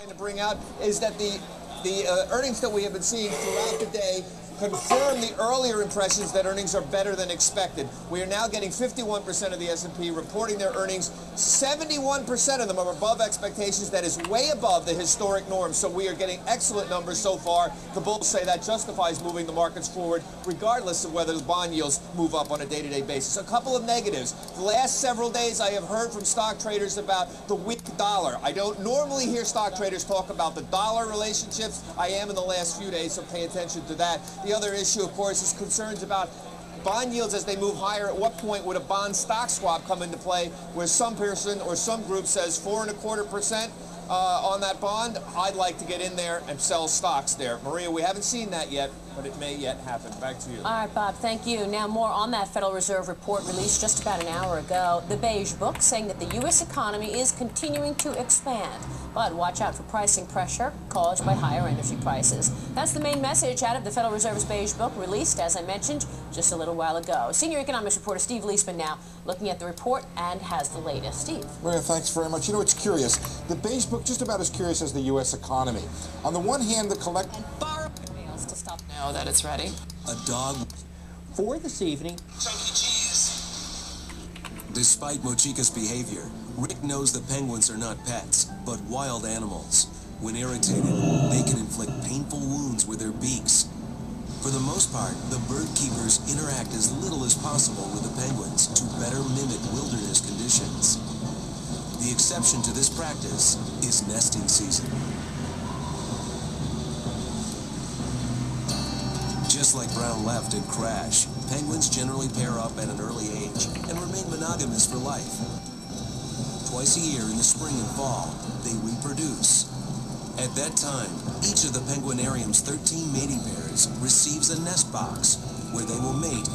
trying to bring out is that the the uh, earnings that we have been seeing throughout the day confirm the earlier impressions that earnings are better than expected. We are now getting 51% of the S&P reporting their earnings. 71% of them are above expectations. That is way above the historic norm. So we are getting excellent numbers so far. The bulls say that justifies moving the markets forward, regardless of whether the bond yields move up on a day-to-day basis. A couple of negatives. The last several days, I have heard from stock traders about the weak dollar. I don't normally hear stock traders talk about the dollar relationships. I am in the last few days, so pay attention to that. The other issue, of course, is concerns about bond yields as they move higher. At what point would a bond stock swap come into play where some person or some group says four and a quarter percent uh, on that bond? I'd like to get in there and sell stocks there. Maria, we haven't seen that yet, but it may yet happen. Back to you. All right, Bob, thank you. Now, more on that Federal Reserve report released just about an hour ago. The Beige Book saying that the U.S. economy is continuing to expand. But watch out for pricing pressure caused by higher energy prices. That's the main message out of the Federal Reserve's Beige Book, released, as I mentioned, just a little while ago. Senior economics reporter Steve Liesman now looking at the report and has the latest. Steve. Maria, thanks very much. You know, it's curious. The Beige Book, just about as curious as the U.S. economy. On the one hand, the collect... now that it's ready. A dog... For this evening... Despite Mochica's behavior, Rick knows the penguins are not pets, but wild animals. When irritated, they can inflict painful wounds with their beaks. For the most part, the bird keepers interact as little as possible with the penguins to better mimic wilderness conditions. The exception to this practice is nesting season. Just like Brown left and Crash, penguins generally pair up at an early age and remain monogamous for life. Twice a year in the spring and fall, they reproduce. At that time, each of the Penguinarium's 13 mating pairs receives a nest box where they will mate